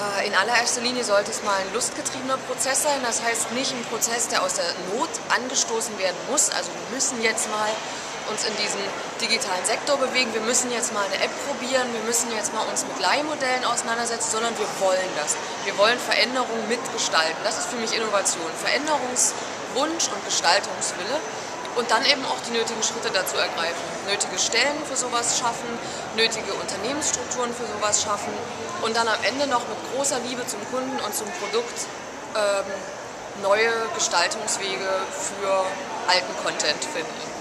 Äh, in allererster Linie sollte es mal ein lustgetriebener Prozess sein. Das heißt nicht ein Prozess, der aus der Not angestoßen werden muss. Also wir müssen jetzt mal uns in diesem digitalen Sektor bewegen. Wir müssen jetzt mal eine App probieren. Wir müssen jetzt mal uns mit Leihmodellen auseinandersetzen, sondern wir wollen das. Wir wollen Veränderung mitgestalten. Das ist für mich Innovation. Veränderungswunsch und Gestaltungswille und dann eben auch die nötigen Schritte dazu ergreifen. Nötige Stellen für sowas schaffen, nötige Unternehmensstrukturen für sowas schaffen und dann am Ende noch mit großer Liebe zum Kunden und zum Produkt ähm, neue Gestaltungswege für alten Content finden.